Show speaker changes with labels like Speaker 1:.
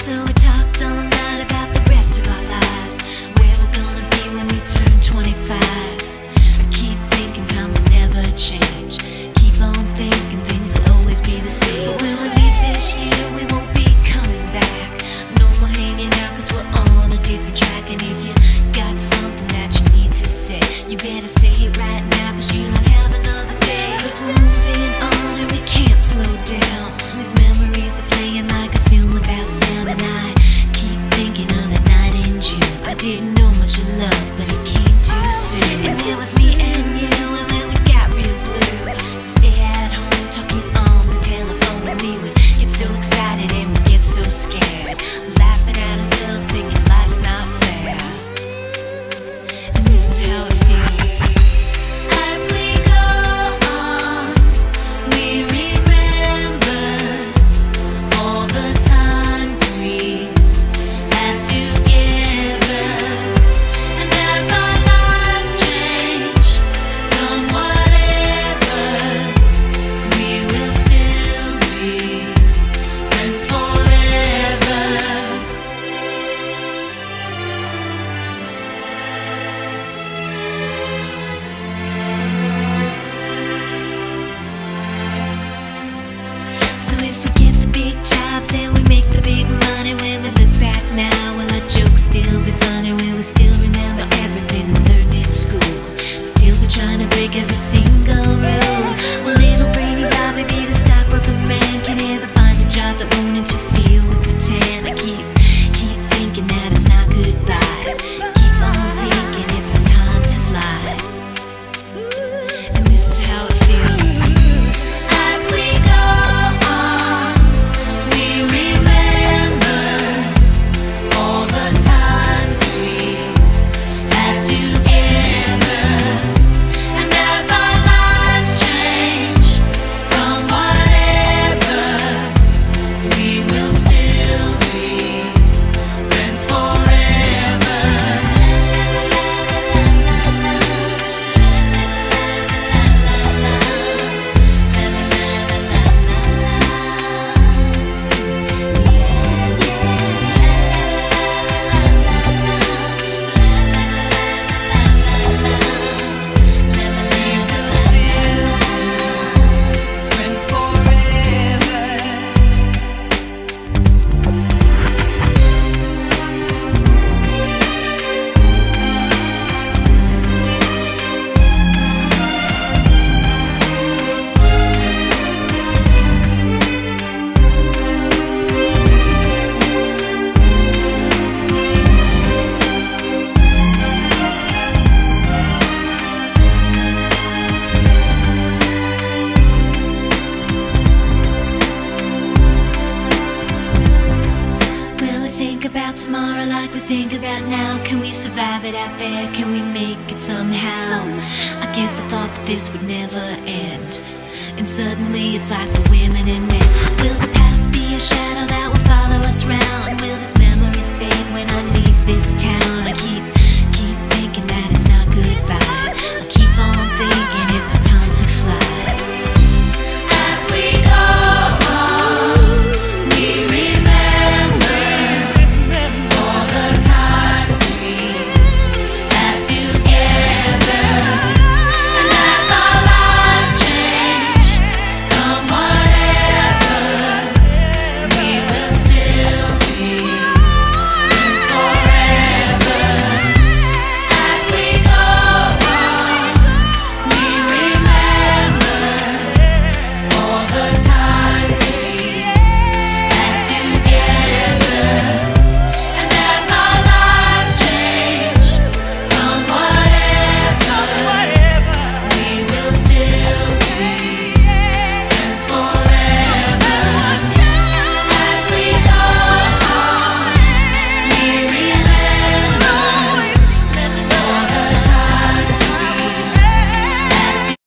Speaker 1: So we talked all night about the rest of our lives. Where we're gonna be when we turn 25 did about tomorrow like we think about now? Can we survive it out there? Can we make it somehow? somehow. I guess I thought that this would never end. And suddenly it's like we're women and men. Will the past be a shadow that will follow us round? Will these memories fade when I